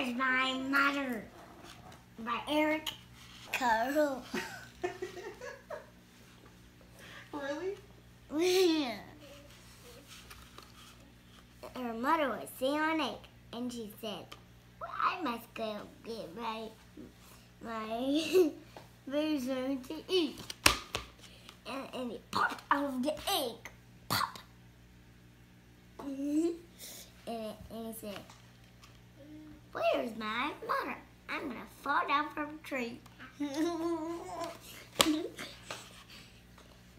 Where's my mother? By Eric Carle. really? Yeah. Her mother was egg, and she said, well, "I must go get my my food to eat." And, and it popped out of the egg. Pop. and, it, and he said, "Where's my mother? I'm gonna fall down from a tree." and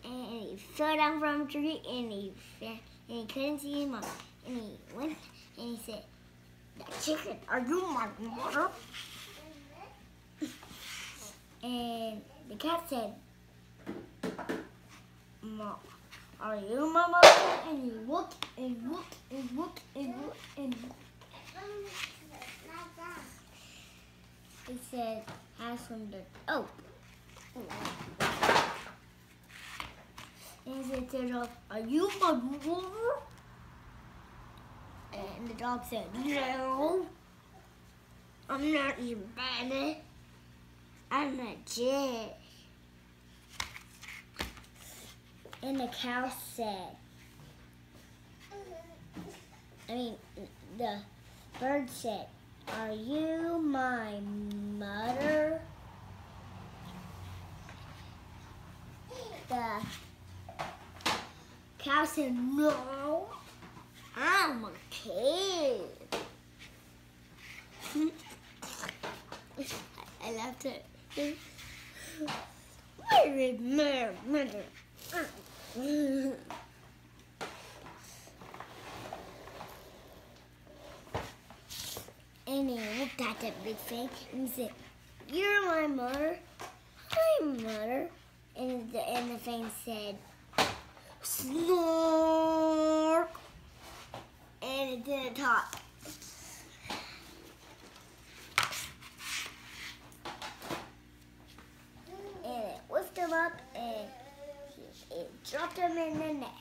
he fell down from a tree and he and he couldn't see his mom. And he went and he said, "The chicken, are you my mother?" and the cat said, "Mom, are you my mother?" And he looked and looked and looked and looked and he said, "Has from the oh." And he said Are you my mother? And the dog said, No. I'm not your daddy. I'm a jet. And the cow said, I mean, the bird said, Are you my mother? The cow said, No, I'm a kid. I left it. Is my And he looked at the big thing and he said, You're my mother. Hi, mother. And the, and the thing said, Snork. And it didn't talk. And it lifted him up and it dropped him in the nest.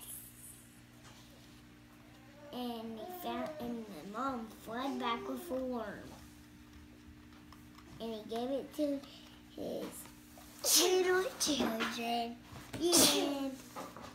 And fled back with a worm. And he gave it to his little children. End.